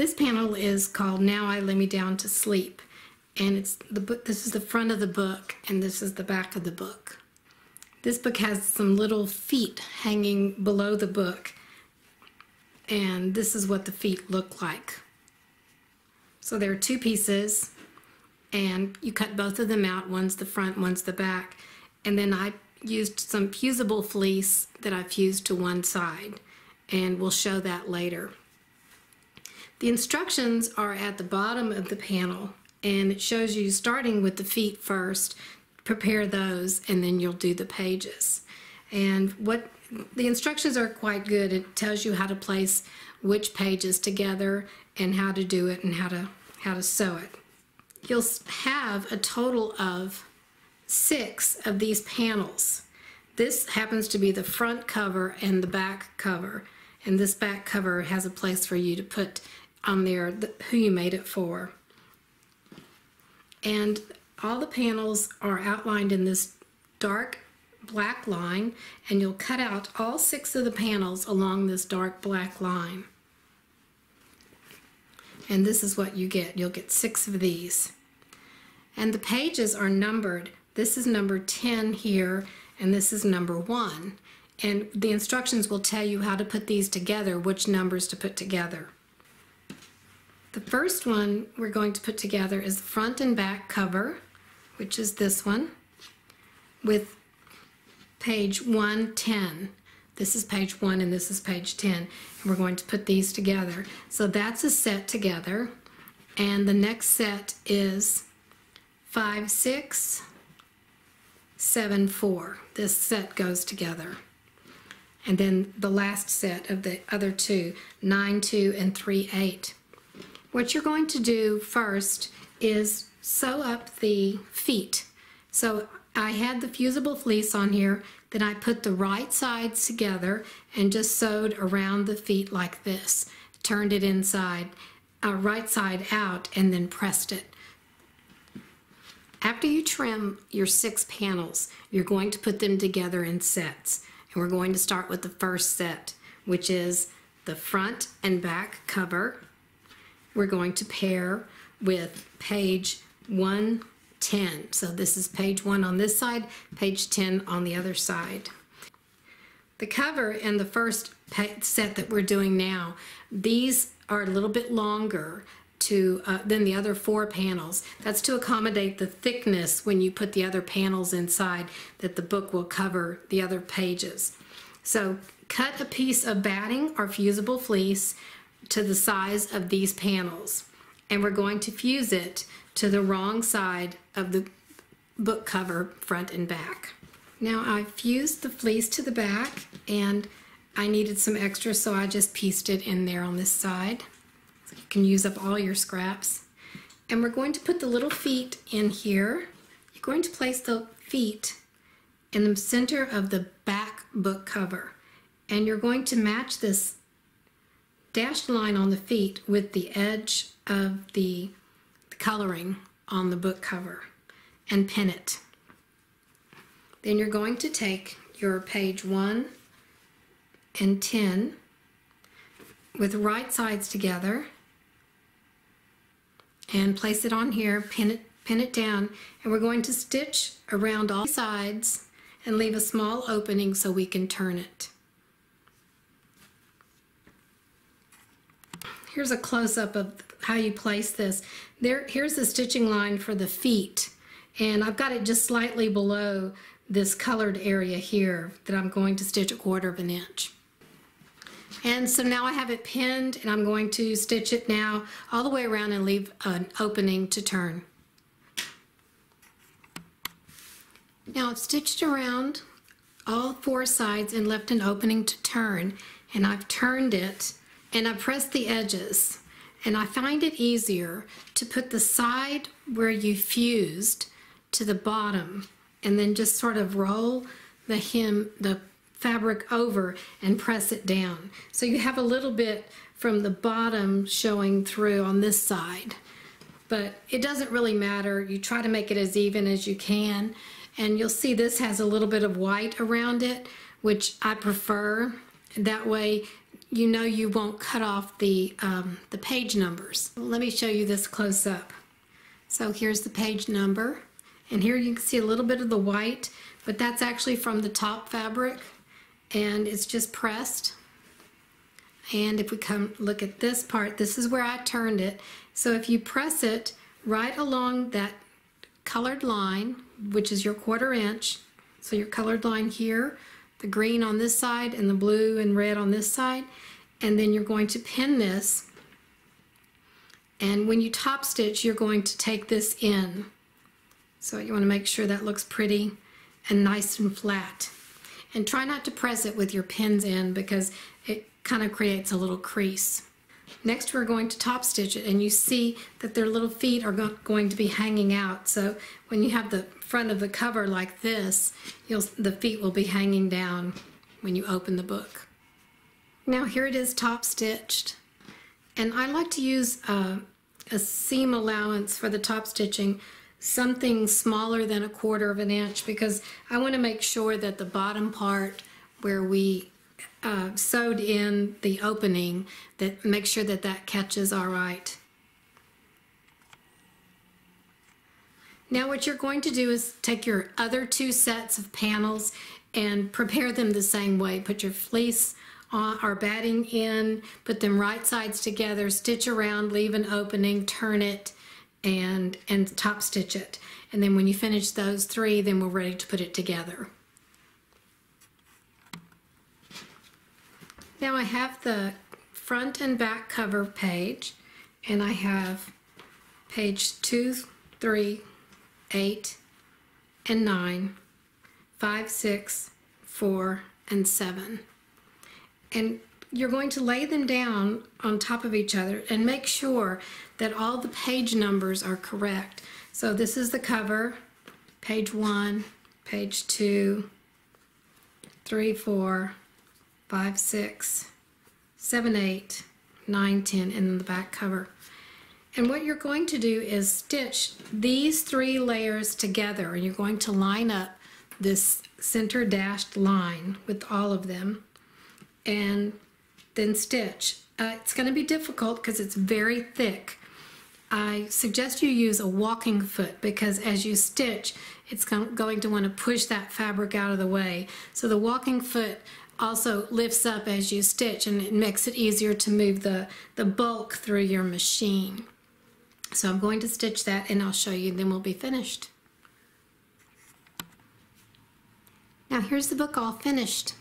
This panel is called Now I Lay Me Down to Sleep. And it's the book this is the front of the book and this is the back of the book. This book has some little feet hanging below the book. And this is what the feet look like. So there are two pieces and you cut both of them out. One's the front, one's the back. And then I used some fusible fleece that I fused to one side and we'll show that later. The instructions are at the bottom of the panel and it shows you starting with the feet first, prepare those and then you'll do the pages. And what the instructions are quite good. It tells you how to place which pages together and how to do it and how to how to sew it. You'll have a total of six of these panels. This happens to be the front cover and the back cover. And this back cover has a place for you to put on there the, who you made it for. And all the panels are outlined in this dark black line and you'll cut out all six of the panels along this dark black line. And this is what you get. You'll get six of these. And the pages are numbered. This is number 10 here and this is number 1. And the instructions will tell you how to put these together, which numbers to put together. The first one we're going to put together is the front and back cover, which is this one, with page 110. This is page 1 and this is page 10. And we're going to put these together. So that's a set together. And the next set is 5, 6, 7, 4. This set goes together. And then the last set of the other two, 9, 2, and 3, 8. What you're going to do first is sew up the feet. So I had the fusible fleece on here, then I put the right sides together and just sewed around the feet like this. Turned it inside, uh, right side out, and then pressed it. After you trim your six panels, you're going to put them together in sets. And we're going to start with the first set, which is the front and back cover, we're going to pair with page 110. So this is page 1 on this side, page 10 on the other side. The cover in the first set that we're doing now, these are a little bit longer to uh, than the other four panels. That's to accommodate the thickness when you put the other panels inside that the book will cover the other pages. So cut a piece of batting or fusible fleece to the size of these panels and we're going to fuse it to the wrong side of the book cover front and back. Now I fused the fleece to the back and I needed some extra so I just pieced it in there on this side. So you can use up all your scraps. And we're going to put the little feet in here. You're going to place the feet in the center of the back book cover. And you're going to match this dashed line on the feet with the edge of the coloring on the book cover and pin it. Then you're going to take your page 1 and 10 with right sides together and place it on here, pin it, pin it down, and we're going to stitch around all sides and leave a small opening so we can turn it. Here's a close-up of how you place this. There, Here's the stitching line for the feet. And I've got it just slightly below this colored area here that I'm going to stitch a quarter of an inch. And so now I have it pinned and I'm going to stitch it now all the way around and leave an opening to turn. Now I've stitched around all four sides and left an opening to turn and I've turned it and I press the edges and I find it easier to put the side where you fused to the bottom and then just sort of roll the hem, the fabric over and press it down. So you have a little bit from the bottom showing through on this side. But it doesn't really matter. You try to make it as even as you can. And you'll see this has a little bit of white around it, which I prefer. That way you know you won't cut off the, um, the page numbers. Let me show you this close up. So here's the page number. And here you can see a little bit of the white, but that's actually from the top fabric and it's just pressed. And if we come look at this part, this is where I turned it. So if you press it right along that colored line, which is your quarter inch, so your colored line here, the green on this side and the blue and red on this side, and then you're going to pin this. And when you top stitch, you're going to take this in. So you want to make sure that looks pretty and nice and flat. And try not to press it with your pins in because it kind of creates a little crease. Next we're going to top stitch it and you see that their little feet are go going to be hanging out. So when you have the front of the cover like this, the feet will be hanging down when you open the book. Now here it is top stitched. And I like to use uh, a seam allowance for the top stitching something smaller than a quarter of an inch because I want to make sure that the bottom part where we uh, sewed in the opening that make sure that that catches all right. Now what you're going to do is take your other two sets of panels and prepare them the same way. Put your fleece on, or batting in, put them right sides together, stitch around, leave an opening, turn it, and, and top stitch it. And then when you finish those three, then we're ready to put it together. Now I have the front and back cover page, and I have page 2, 3, 8, and 9, 5, 6, 4, and 7. And you're going to lay them down on top of each other and make sure that all the page numbers are correct. So this is the cover, page one, page two, three, four, five, six, seven, eight, nine, ten, and then the back cover. And what you're going to do is stitch these three layers together and you're going to line up this center dashed line with all of them and then stitch. Uh, it's going to be difficult because it's very thick. I suggest you use a walking foot because as you stitch, it's going to want to push that fabric out of the way. So the walking foot also lifts up as you stitch and it makes it easier to move the, the bulk through your machine. So I'm going to stitch that and I'll show you, then we'll be finished. Now here's the book all finished.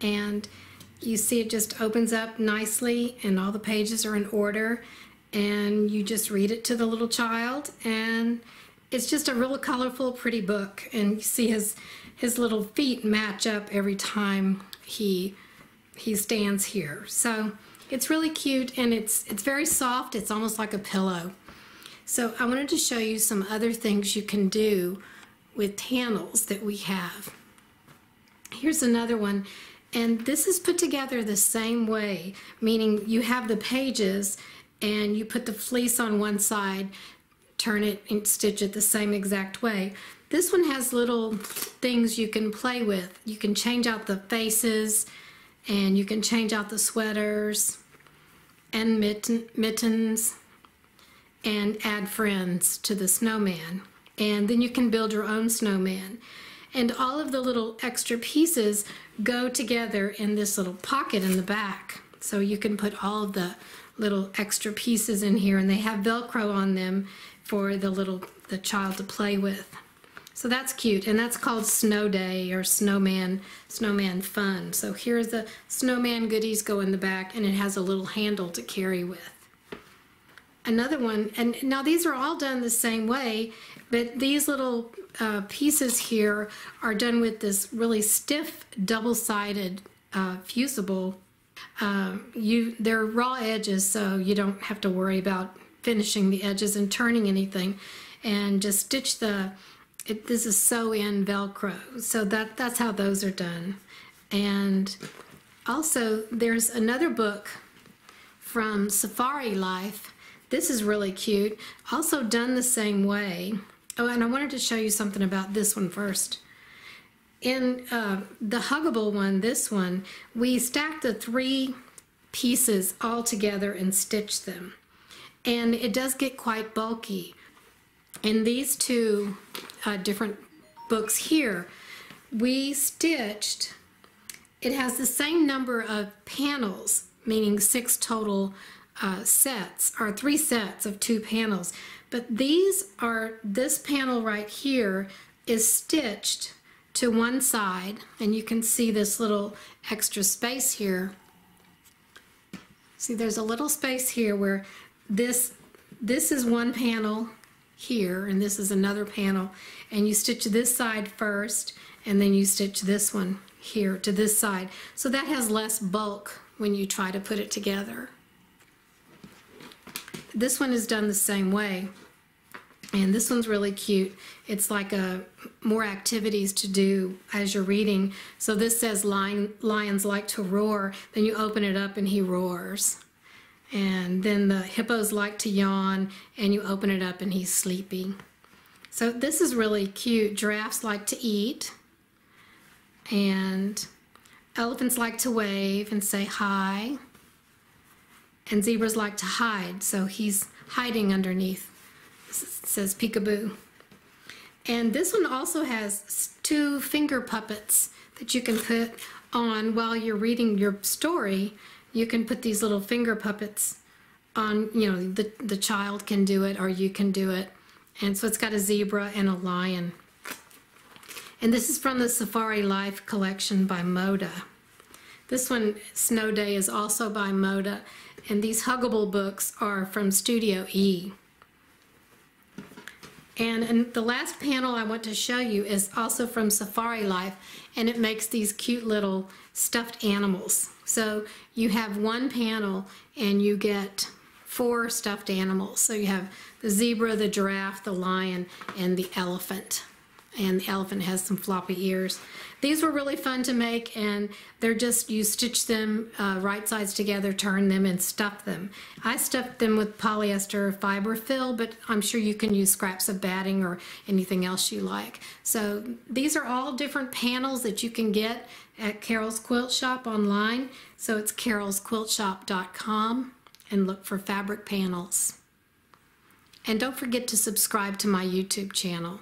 And you see it just opens up nicely and all the pages are in order and you just read it to the little child and it's just a real colorful pretty book and you see his his little feet match up every time he he stands here. So it's really cute and it's it's very soft it's almost like a pillow. So I wanted to show you some other things you can do with panels that we have. Here's another one and this is put together the same way, meaning you have the pages and you put the fleece on one side, turn it and stitch it the same exact way. This one has little things you can play with. You can change out the faces and you can change out the sweaters and mitten, mittens and add friends to the snowman. And then you can build your own snowman. And all of the little extra pieces go together in this little pocket in the back. So you can put all the little extra pieces in here and they have Velcro on them for the little the child to play with. So that's cute and that's called Snow Day or Snowman Snowman Fun. So here's the snowman goodies go in the back and it has a little handle to carry with. Another one, and now these are all done the same way, but these little uh, pieces here are done with this really stiff double-sided uh, fusible. Uh, you They're raw edges, so you don't have to worry about finishing the edges and turning anything. And just stitch the, it, this is sew-in Velcro, so that, that's how those are done. And also, there's another book from Safari Life. This is really cute. Also done the same way. Oh, and I wanted to show you something about this one first. In uh, the huggable one, this one, we stacked the three pieces all together and stitch them. And it does get quite bulky. In these two uh, different books here, we stitched, it has the same number of panels, meaning six total uh, sets, or three sets of two panels. But these are, this panel right here is stitched to one side, and you can see this little extra space here. See, there's a little space here where this, this is one panel here, and this is another panel, and you stitch this side first, and then you stitch this one here to this side. So that has less bulk when you try to put it together. This one is done the same way. And this one's really cute. It's like a more activities to do as you're reading. So this says lion, lions like to roar. Then you open it up and he roars. And then the hippos like to yawn and you open it up and he's sleeping. So this is really cute. Giraffes like to eat. And elephants like to wave and say hi. And zebras like to hide. So he's hiding underneath says peekaboo. And this one also has two finger puppets that you can put on while you're reading your story. You can put these little finger puppets on, you know, the, the child can do it or you can do it. And so it's got a zebra and a lion. And this is from the Safari Life collection by Moda. This one, Snow Day, is also by Moda. And these Huggable books are from Studio E. And, and the last panel I want to show you is also from Safari Life, and it makes these cute little stuffed animals. So you have one panel and you get four stuffed animals. So you have the zebra, the giraffe, the lion, and the elephant and the elephant has some floppy ears. These were really fun to make and they're just, you stitch them uh, right sides together, turn them and stuff them. I stuffed them with polyester fiber fill, but I'm sure you can use scraps of batting or anything else you like. So these are all different panels that you can get at Carol's Quilt Shop online. So it's carolsquiltshop.com and look for fabric panels. And don't forget to subscribe to my YouTube channel.